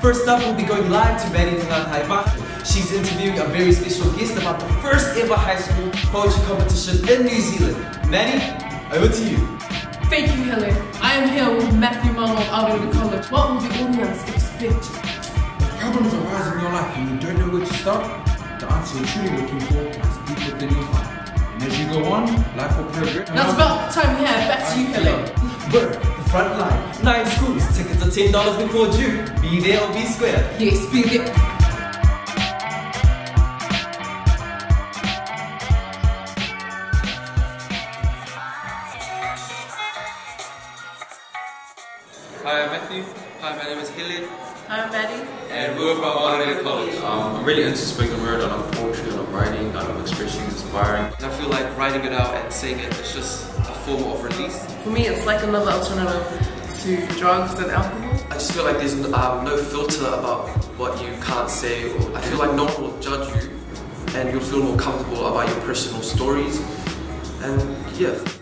First up, we'll be going live to Betty Tengah Taifa. She's interviewing a very special guest about the first ever high school poetry competition in New Zealand. Maddy, over to you. Thank you, Hele. I am here with Mathew Marlowe of Aorere College. What will the audience expect? Problems arise in your life and you don't know where to start. The answer you're truly looking for lies deep within your heart. And as you go on, life will progress. That's about the time we have. Back to you, Hele. Word, the front line. Nine schools, tickets are $10 before due. Be there or be square. Yes, be there. Hi, I'm Mathew. Hi, my name is Hilliard. I'm Maddy. And we're from Aorere College. Um, I'm really into spoken word, I love poetry, I inspiring. I feel like writing it out and saying it is just a form of release. For me, it's like another alternative to drugs and alcohol. I just feel like there's um, no filter about what you can't say. Or I feel like no one will judge you and you'll feel more comfortable about your personal stories. And yeah.